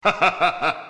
哈哈哈哈